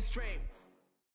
mainstream